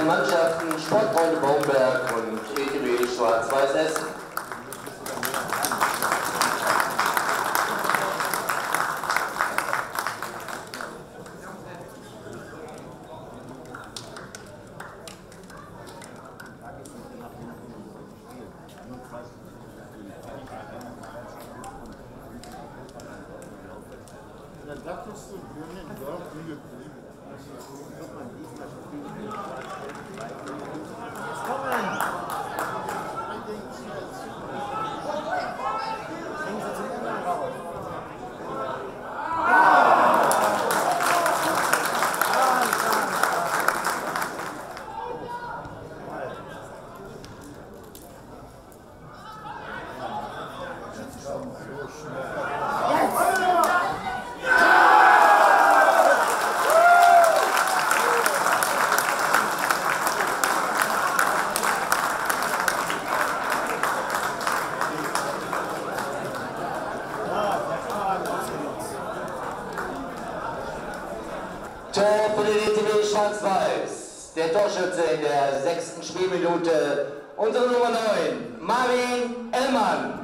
Beiden Mannschaften Sportfreunde Baumberg und ETB Schwarz-Weiß Essen. Tor für den ETB Schwarz-Weiß. Der Torschütze in der sechsten Spielminute, unsere Nummer 9, Marvin Ellmann.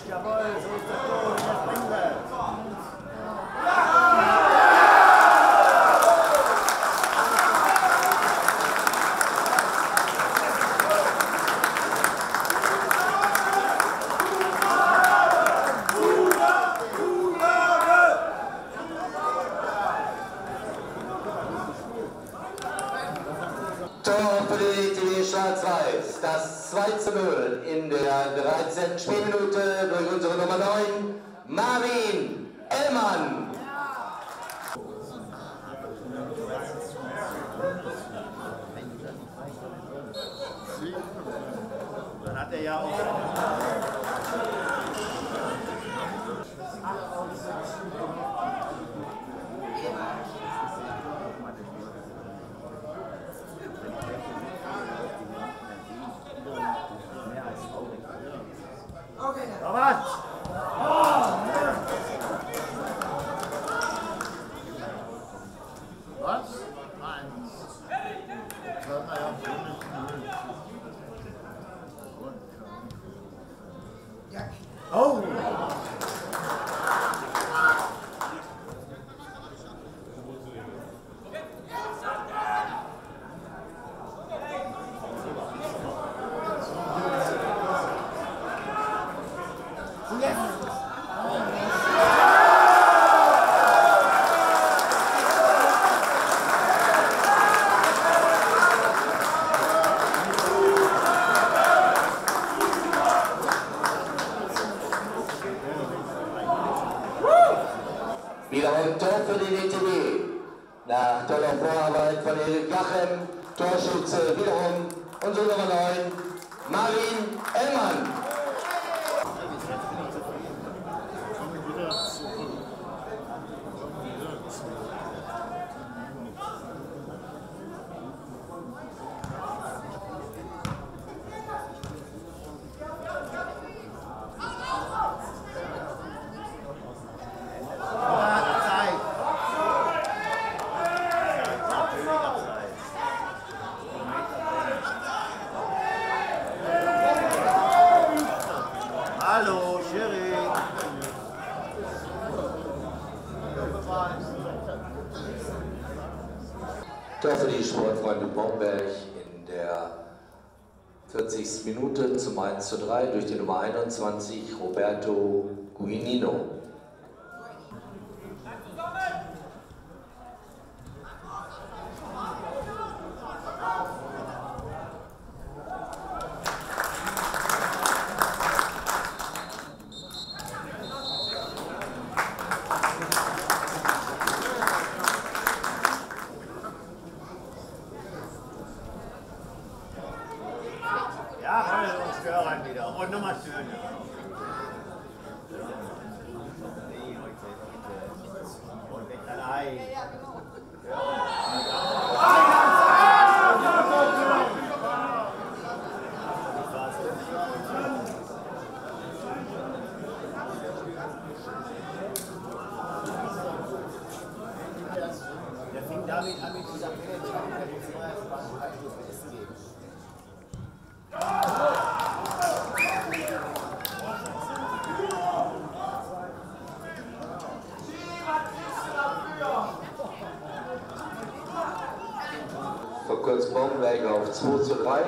Recht, jawohl, so ist den ETB Schwarz-Weiß. Das 2 zu 0 in der 13. Spielminute durch unsere Nummer 9, Marvin Ellmann. Dann hat er ja auch. Oh! Nummer 9, Marvin Ellmann. Für die Sportfreunde Bomberg in der 40. Minute zum 1 zu 3 durch die Nummer 21 Roberto Guinino. Baumberg auf 2 zu 3.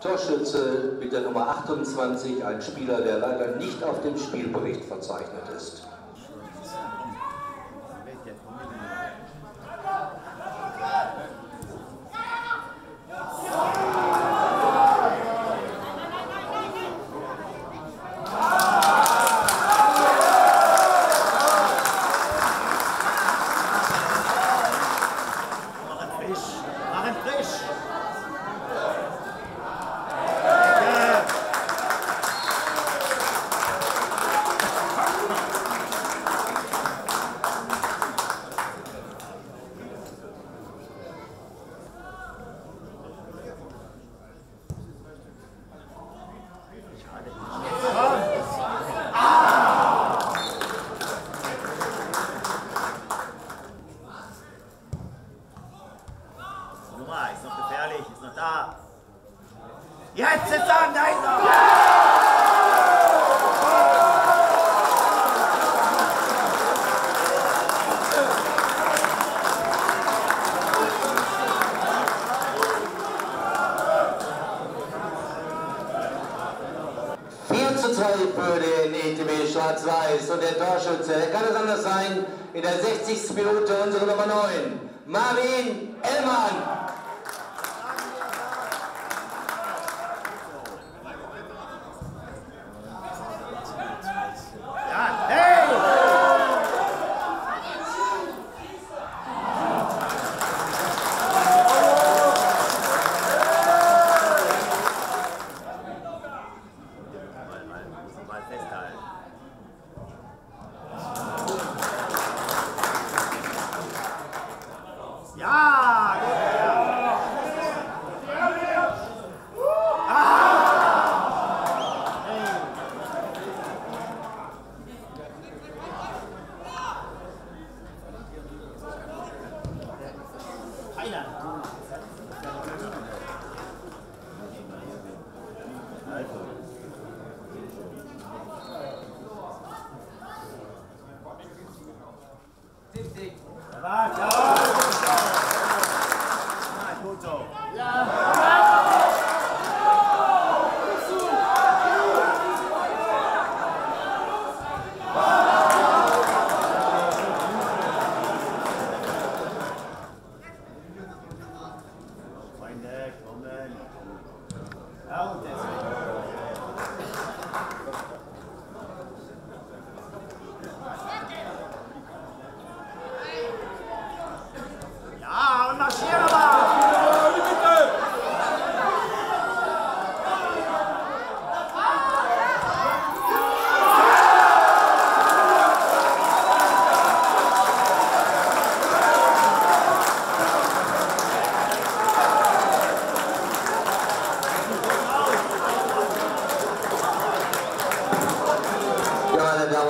Torschütze mit der Nummer 28, ein Spieler, der leider nicht auf dem Spielbericht verzeichnet ist. Machen frisch, machen frisch. private. Schwarz-Weiß und der Torschütze, kann es anders sein, in der 60. Minute unsere Nummer 9, Marvin Ellmann. Là có 嘛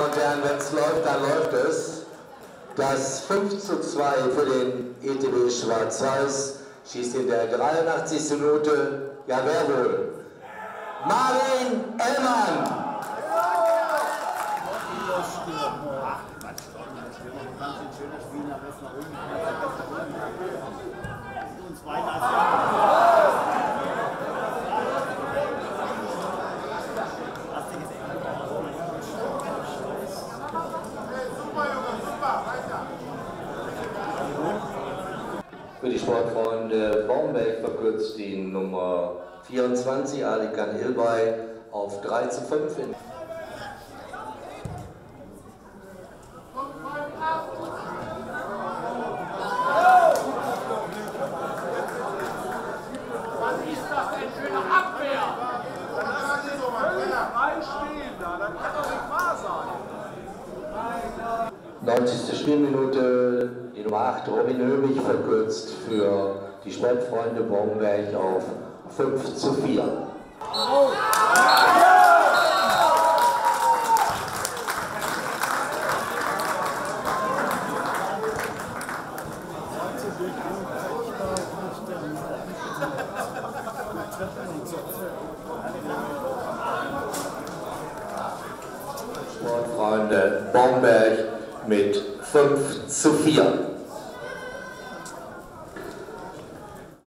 und Herren, wenn es läuft, dann läuft es. Das 5 zu 2 für den ETB Schwarz-Weiß schießt in der 83. Minute, ja wer wohl? Marvin Ellmann! Ach, Quatsch, doch, Stimmung. Du kannst ein schöner Spiel nach rechts nach unten. Für die Sportfreunde Baumberg verkürzt die Nummer 24, Alikan Ilbay, auf 3 zu 5 in Was ist das denn für eine Abwehr? Reinstehen da, das kann doch nicht wahr sein. 90. Spielminute, nur 8 Uhr minütlich verkürzt für die Sportfreunde Bomberg auf 5 zu 4. Sportfreunde Bomberg mit 5 zu 4.